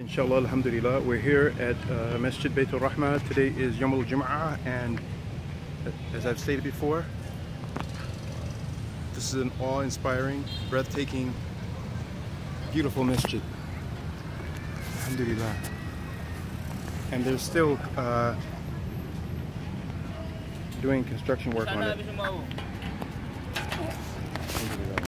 Inshallah, alhamdulillah, we're here at uh, Masjid Baytul Rahmah. Today is Yom al Jum'ah, and uh, as I've stated before, this is an awe inspiring, breathtaking, beautiful masjid. Alhamdulillah. And they're still uh, doing construction work on it.